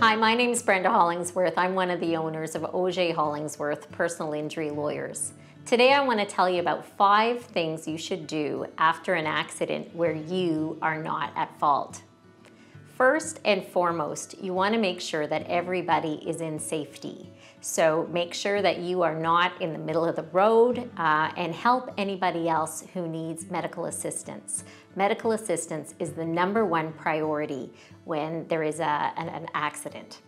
Hi, my name is Brenda Hollingsworth. I'm one of the owners of Auger Hollingsworth Personal Injury Lawyers. Today I want to tell you about five things you should do after an accident where you are not at fault. First and foremost, you want to make sure that everybody is in safety. So make sure that you are not in the middle of the road uh, and help anybody else who needs medical assistance. Medical assistance is the number one priority when there is a, an, an accident.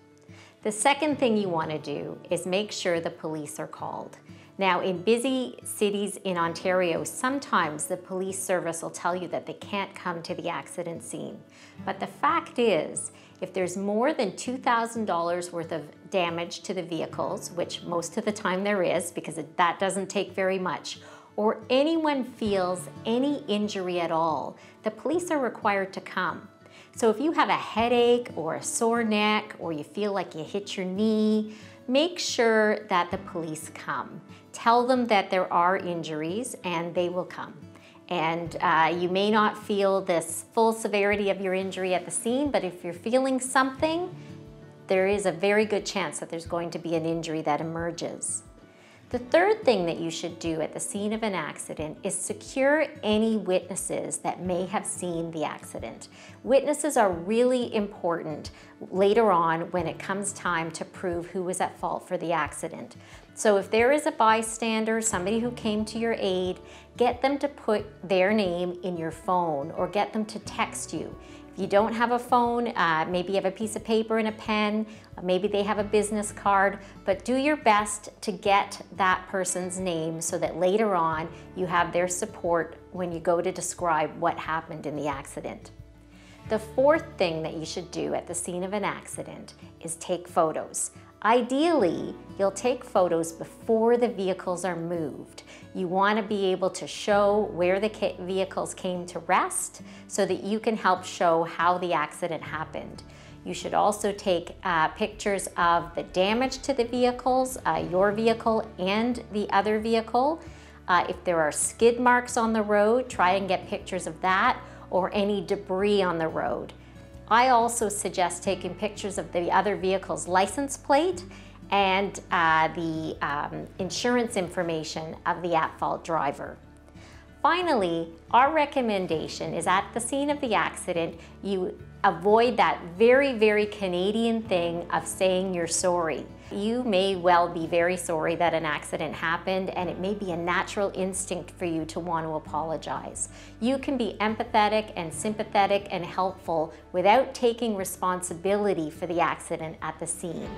The second thing you want to do is make sure the police are called. Now, in busy cities in Ontario, sometimes the police service will tell you that they can't come to the accident scene. But the fact is, if there's more than $2,000 worth of damage to the vehicles, which most of the time there is because that doesn't take very much, or anyone feels any injury at all, the police are required to come. So if you have a headache or a sore neck or you feel like you hit your knee, make sure that the police come. Tell them that there are injuries and they will come. And uh, you may not feel this full severity of your injury at the scene, but if you're feeling something, there is a very good chance that there's going to be an injury that emerges. The third thing that you should do at the scene of an accident is secure any witnesses that may have seen the accident. Witnesses are really important later on when it comes time to prove who was at fault for the accident. So if there is a bystander, somebody who came to your aid, get them to put their name in your phone or get them to text you. If you don't have a phone, uh, maybe you have a piece of paper and a pen, maybe they have a business card, but do your best to get that person's name so that later on you have their support when you go to describe what happened in the accident. The fourth thing that you should do at the scene of an accident is take photos. Ideally, you'll take photos before the vehicles are moved. You want to be able to show where the vehicles came to rest so that you can help show how the accident happened. You should also take uh, pictures of the damage to the vehicles, uh, your vehicle and the other vehicle. Uh, if there are skid marks on the road, try and get pictures of that or any debris on the road. I also suggest taking pictures of the other vehicle's license plate and uh, the um, insurance information of the at-fault driver. Finally, our recommendation is at the scene of the accident, you avoid that very, very Canadian thing of saying you're sorry. You may well be very sorry that an accident happened and it may be a natural instinct for you to want to apologize. You can be empathetic and sympathetic and helpful without taking responsibility for the accident at the scene.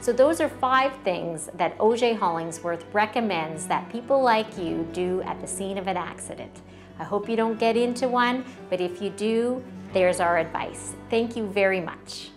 So those are five things that Auger Hollingsworth recommends that people like you do at the scene of an accident. I hope you don't get into one, but if you do, there's our advice. Thank you very much.